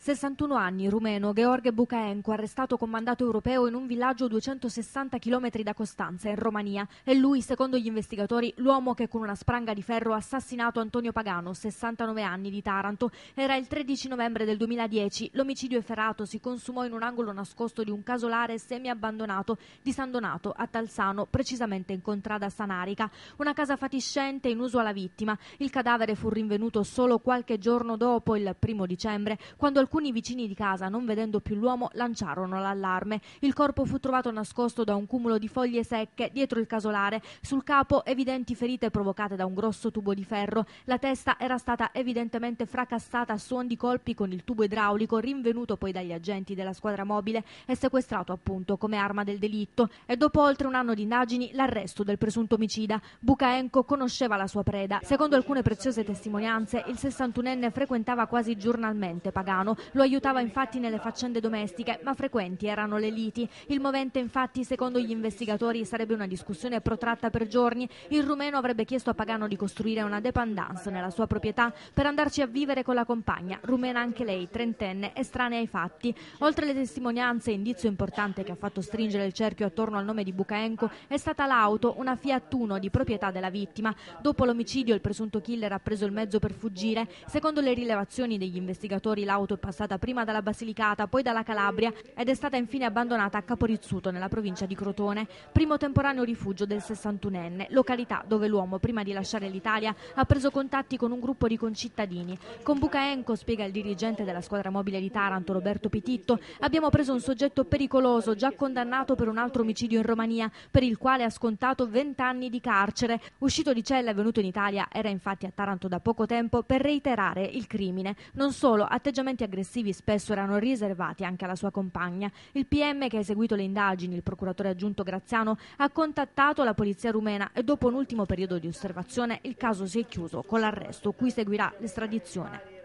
61 anni, rumeno, Gheorghe Bucaenco, arrestato con mandato europeo in un villaggio a 260 km da Costanza, in Romania. È lui, secondo gli investigatori, l'uomo che con una spranga di ferro ha assassinato Antonio Pagano, 69 anni, di Taranto. Era il 13 novembre del 2010. L'omicidio efferato si consumò in un angolo nascosto di un casolare semi-abbandonato di San Donato, a Talsano, precisamente in contrada Sanarica. Una casa fatiscente in uso alla vittima. Il cadavere fu rinvenuto solo qualche giorno dopo, il primo dicembre, quando alcuni Alcuni vicini di casa, non vedendo più l'uomo, lanciarono l'allarme. Il corpo fu trovato nascosto da un cumulo di foglie secche dietro il casolare. Sul capo evidenti ferite provocate da un grosso tubo di ferro. La testa era stata evidentemente fracassata a suon di colpi con il tubo idraulico, rinvenuto poi dagli agenti della squadra mobile e sequestrato appunto come arma del delitto. E dopo oltre un anno di indagini, l'arresto del presunto omicida. Bucaenco conosceva la sua preda. Secondo alcune preziose testimonianze, il 61enne frequentava quasi giornalmente Pagano, lo aiutava infatti nelle faccende domestiche, ma frequenti erano le liti. Il movente infatti, secondo gli investigatori, sarebbe una discussione protratta per giorni. Il rumeno avrebbe chiesto a Pagano di costruire una dependance nella sua proprietà per andarci a vivere con la compagna, rumena anche lei, trentenne, estranea ai fatti. Oltre alle testimonianze, indizio importante che ha fatto stringere il cerchio attorno al nome di Bucaenco è stata l'auto, una Fiat Uno di proprietà della vittima. Dopo l'omicidio il presunto killer ha preso il mezzo per fuggire. Secondo le rilevazioni degli investigatori l'auto è passata prima dalla Basilicata, poi dalla Calabria ed è stata infine abbandonata a Caporizzuto, nella provincia di Crotone, primo temporaneo rifugio del 61enne, località dove l'uomo, prima di lasciare l'Italia, ha preso contatti con un gruppo di concittadini. Con Bucaenco, spiega il dirigente della squadra mobile di Taranto, Roberto Pititto, abbiamo preso un soggetto pericoloso, già condannato per un altro omicidio in Romania, per il quale ha scontato 20 anni di carcere. Uscito di cella e venuto in Italia, era infatti a Taranto da poco tempo per reiterare il crimine. Non solo, atteggiamenti aggressivi aggressivi spesso erano riservati anche alla sua compagna. Il PM che ha eseguito le indagini, il procuratore aggiunto Graziano, ha contattato la polizia rumena e dopo un ultimo periodo di osservazione il caso si è chiuso con l'arresto, cui seguirà l'estradizione.